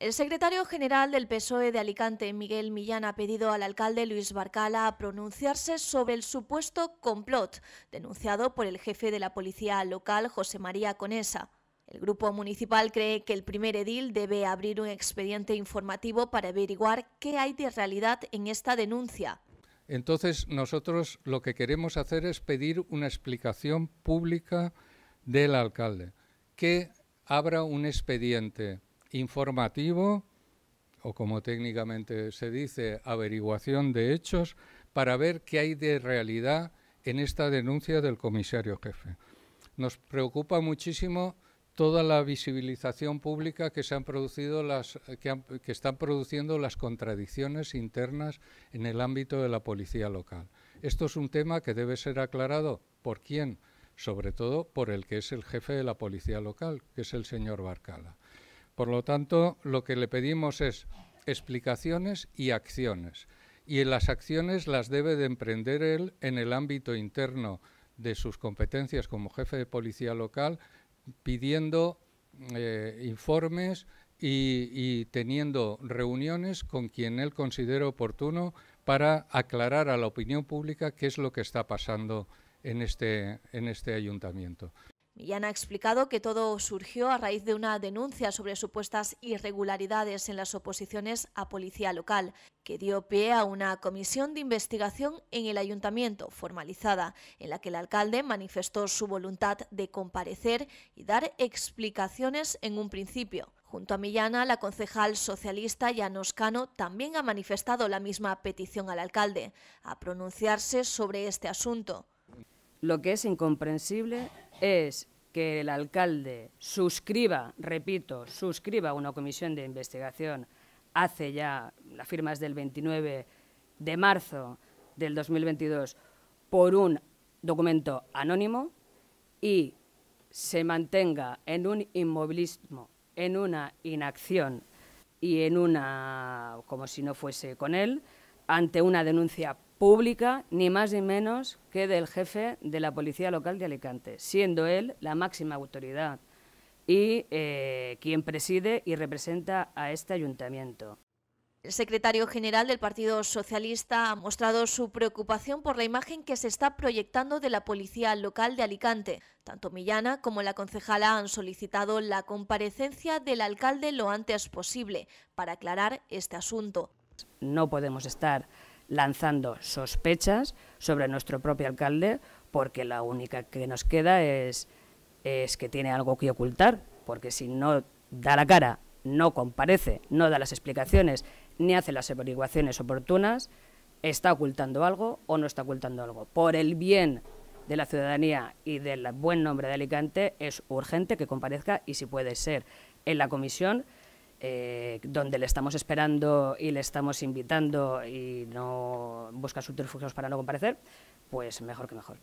El secretario general del PSOE de Alicante, Miguel Millán, ha pedido al alcalde Luis Barcala pronunciarse sobre el supuesto complot denunciado por el jefe de la policía local, José María Conesa. El grupo municipal cree que el primer edil debe abrir un expediente informativo para averiguar qué hay de realidad en esta denuncia. Entonces, nosotros lo que queremos hacer es pedir una explicación pública del alcalde, que abra un expediente informativo o como técnicamente se dice, averiguación de hechos para ver qué hay de realidad en esta denuncia del comisario jefe. Nos preocupa muchísimo toda la visibilización pública que se han producido las que, están produciendo las contradicciones internas en el ámbito de la policía local. Esto es un tema que debe ser aclarado por quién, sobre todo por el que es el jefe de la policía local, que es el señor Barcala. Por lo tanto, lo que le pedimos es explicaciones y acciones. Y las acciones las debe de emprender él en el ámbito interno de sus competencias como jefe de policía local, pidiendo eh, informes y, teniendo reuniones con quien él considere oportuno para aclarar a la opinión pública qué es lo que está pasando en este, en este ayuntamiento. Millán ha explicado que todo surgió a raíz de una denuncia sobre supuestas irregularidades en las oposiciones a policía local, que dio pie a una comisión de investigación en el ayuntamiento formalizada, en la que el alcalde manifestó su voluntad de comparecer y dar explicaciones en un principio. Junto a Millana, la concejal socialista Llanos Cano también ha manifestado la misma petición al alcalde, a pronunciarse sobre este asunto. Lo que es incomprensible es que el alcalde suscriba, repito, suscriba una comisión de investigación hace ya, la firma es del 29 de marzo del 2022, por un documento anónimo y se mantenga en un inmovilismo, en una inacción y en una, como si no fuese con él, ante una denuncia pública, ni más ni menos que del jefe de la Policía Local de Alicante, siendo él la máxima autoridad y eh, quien preside y representa a este ayuntamiento. El secretario general del Partido Socialista ha mostrado su preocupación por la imagen que se está proyectando de la Policía Local de Alicante. Tanto Millana como la concejala han solicitado la comparecencia del alcalde lo antes posible para aclarar este asunto. No podemos estar lanzando sospechas sobre nuestro propio alcalde, porque la única que nos queda es, es que tiene algo que ocultar, porque si no da la cara, no comparece, no da las explicaciones, ni hace las averiguaciones oportunas, está ocultando algo o no está ocultando algo. Por el bien de la ciudadanía y del buen nombre de Alicante, es urgente que comparezca y si puede ser en la comisión eh, donde le estamos esperando y le estamos invitando y no busca subterfugios para no comparecer, pues mejor que mejor.